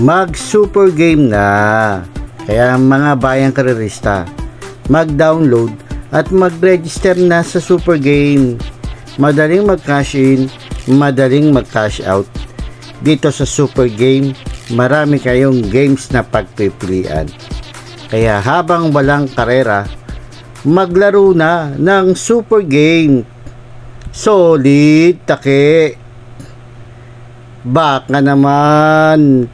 mag super game na. Kaya mga bayang karerista, mag-download at mag-register na sa super game. Madaling mag-cash in, madaling mag-cash out. Dito sa super game, marami kayong games na pagpipilian. Kaya habang walang karera, maglaro na ng super game. Solid take. Baka naman